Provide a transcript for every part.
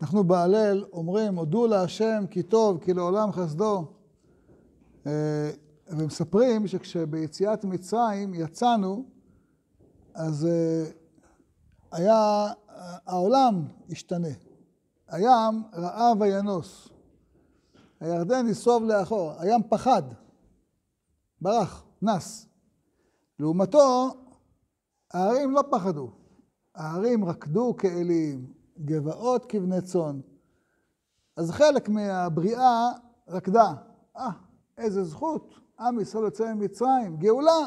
אנחנו בהלל אומרים, הודו להשם כי טוב, כי לעולם חסדו. ומספרים שכשביציאת מצרים יצאנו, אז היה, העולם השתנה. הים ראה וינוס. הירדן יסוב לאחור. הים פחד, ברח, נס. לעומתו, ההרים לא פחדו. ההרים רקדו כאלים, גבעות כבני צאן. אז חלק מהבריאה רקדה. אה, איזה זכות, עם ישראל יוצא ממצרים, גאולה.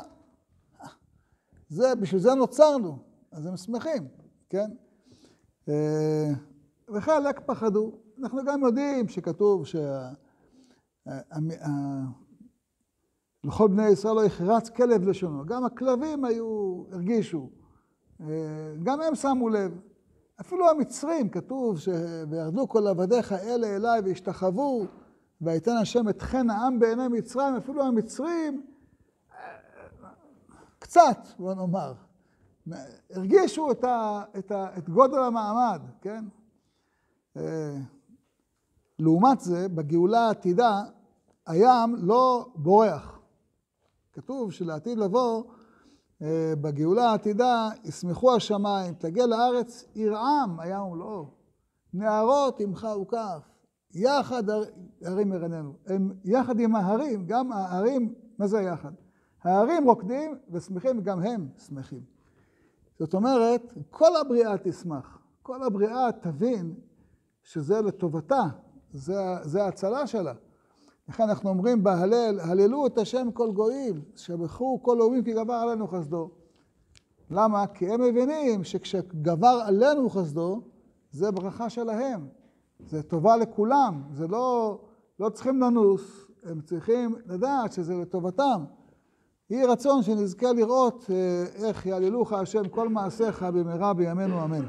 זה, בשביל זה נוצרנו, אז הם שמחים, כן? וחלק פחדו. אנחנו גם יודעים שכתוב שה... לכל בני ישראל לא יחרץ כלב לשונו. גם הכלבים היו, הרגישו. גם הם שמו לב. אפילו המצרים, כתוב וירדו כל עבדיך אלה אליי והשתחוו ויתן השם את חן העם בעיני מצרים, אפילו המצרים קצת, בוא נאמר, הרגישו את, ה, את, ה, את גודל המעמד, כן? לעומת זה, בגאולה העתידה, הים לא בורח. כתוב שלעתיד לבוא, בגאולה העתידה, ישמחו השמיים, תגיע לארץ ירעם הים ומלואו. נהרות עמך וכף, יחד הרים ירננו. הם יחד עם ההרים, גם ההרים, מה זה יחד? ההרים רוקדים ושמחים, גם הם שמחים. זאת אומרת, כל הבריאה תשמח. כל הבריאה תבין שזה לטובתה, זה, זה ההצלה שלה. לכן אנחנו אומרים בהלל, הללו את השם כל גויים, שבחו כל לאומים כי גבר עלינו חסדו. למה? כי הם מבינים שכשגבר עלינו חסדו, זה ברכה שלהם. זה טובה לכולם, זה לא, לא צריכים לנוס, הם צריכים לדעת שזה לטובתם. יהי רצון שנזכה לראות איך יעללוך השם כל מעשיך במהרה בימינו אמן.